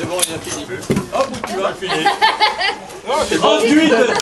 C'est bon, il a fini. Hop, tu as fini. Ensuite,